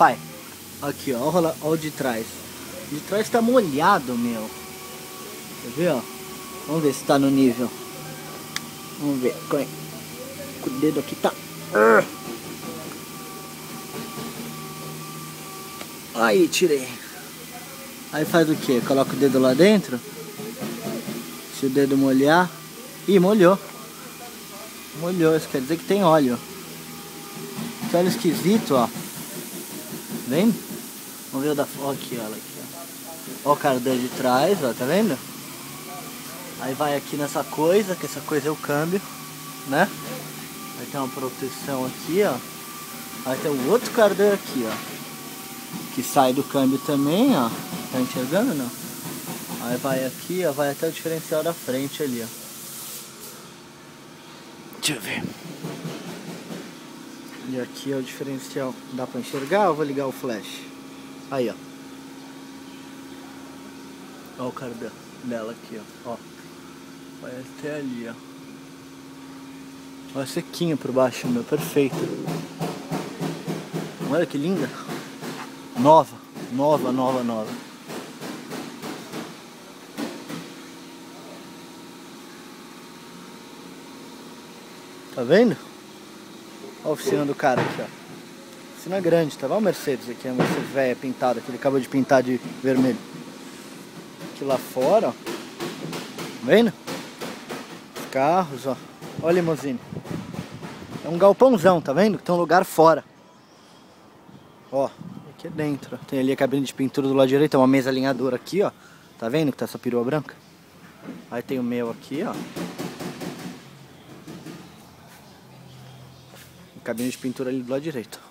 pai. Aqui, ó. Olha o de trás. De trás tá molhado, meu. Quer ver, ó? Vamos ver se tá no nível. Vamos ver. Com o dedo aqui tá. Aí, tirei. Aí faz o que? Coloca o dedo lá dentro. Se o dedo molhar. Ih, molhou. Molhou, isso quer dizer que tem óleo. Que óleo esquisito, ó. Vendo? Vamos ver o da ó, aqui, olha aqui, ó. Ó o cardan de trás, ó, tá vendo? Aí vai aqui nessa coisa, que essa coisa é o câmbio, né? Vai ter uma proteção aqui, ó. Aí tem o outro cardan aqui, ó. Que sai do câmbio também, ó. Tá enxergando não? Aí vai aqui, ó, vai até o diferencial da frente ali, ó. Deixa eu ver. E aqui é o diferencial. Dá pra enxergar ou vou ligar o flash? Aí, ó. Ó o cara dela aqui, ó. ó. Vai até ali, ó. Olha sequinho por baixo, meu. Perfeito. Olha que linda. Nova. Nova, nova, nova. Tá vendo? Olha a oficina do cara aqui, ó. Oficina grande, tá? Olha o Mercedes aqui, a Mercedes velha pintada, que ele acabou de pintar de vermelho. Aqui lá fora, ó. Tá vendo? Os carros, ó. Olha a limusine. É um galpãozão, tá vendo? Tem um lugar fora. Ó, aqui é dentro. Tem ali a cabine de pintura do lado direito, uma mesa alinhadora aqui, ó. Tá vendo que tá essa perua branca? Aí tem o meu aqui, ó. Cabine de pintura ali do lado direito.